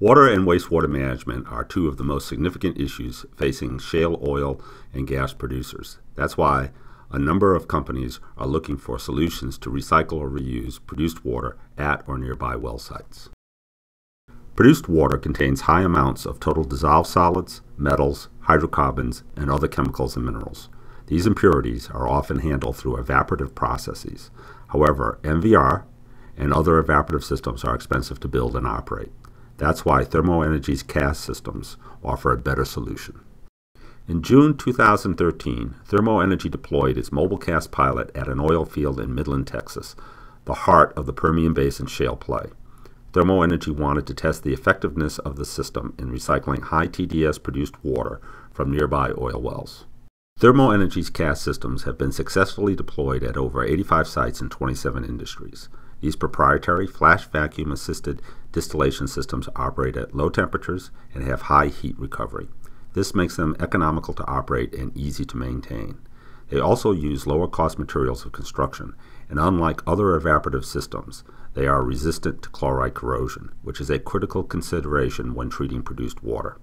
Water and wastewater management are two of the most significant issues facing shale oil and gas producers. That's why a number of companies are looking for solutions to recycle or reuse produced water at or nearby well sites. Produced water contains high amounts of total dissolved solids, metals, hydrocarbons, and other chemicals and minerals. These impurities are often handled through evaporative processes. However, MVR and other evaporative systems are expensive to build and operate. That's why Thermo Energy's CAST systems offer a better solution. In June 2013, ThermoEnergy deployed its mobile CAST pilot at an oil field in Midland, Texas, the heart of the Permian Basin shale play. ThermoEnergy wanted to test the effectiveness of the system in recycling high TDS produced water from nearby oil wells. Thermo Energy's CAST systems have been successfully deployed at over 85 sites in 27 industries. These proprietary flash vacuum assisted distillation systems operate at low temperatures and have high heat recovery. This makes them economical to operate and easy to maintain. They also use lower cost materials of construction, and unlike other evaporative systems, they are resistant to chloride corrosion, which is a critical consideration when treating produced water.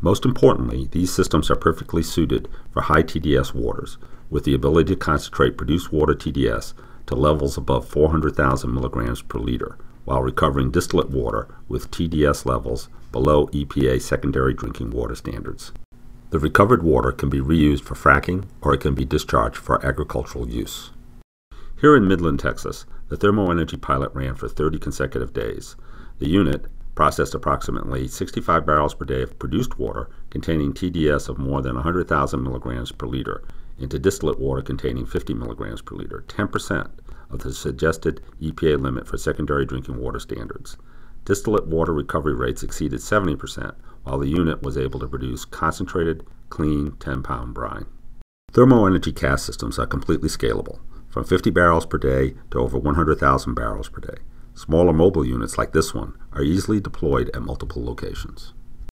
Most importantly, these systems are perfectly suited for high TDS waters, with the ability to concentrate produced water TDS to levels above 400,000 milligrams per liter, while recovering distillate water with TDS levels below EPA secondary drinking water standards. The recovered water can be reused for fracking or it can be discharged for agricultural use. Here in Midland, Texas, the ThermoEnergy pilot ran for 30 consecutive days. The unit processed approximately 65 barrels per day of produced water containing TDS of more than 100,000 milligrams per liter into distillate water containing 50 milligrams per liter, 10% of the suggested EPA limit for secondary drinking water standards. Distillate water recovery rates exceeded 70%, while the unit was able to produce concentrated, clean 10 pound brine. Thermo Energy CAST systems are completely scalable, from 50 barrels per day to over 100,000 barrels per day. Smaller mobile units like this one are easily deployed at multiple locations.